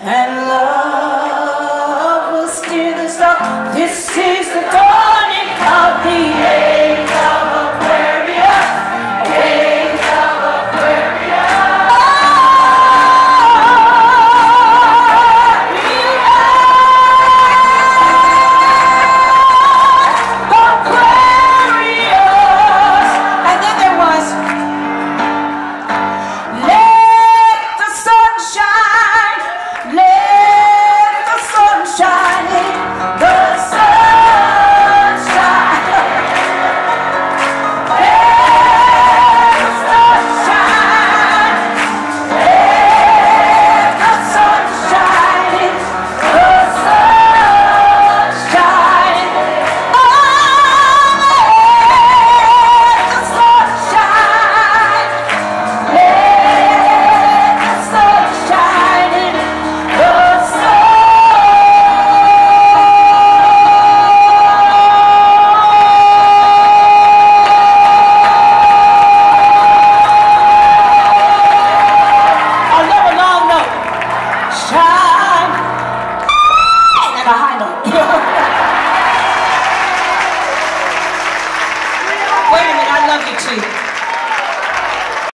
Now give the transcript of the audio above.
and love. 啊哈！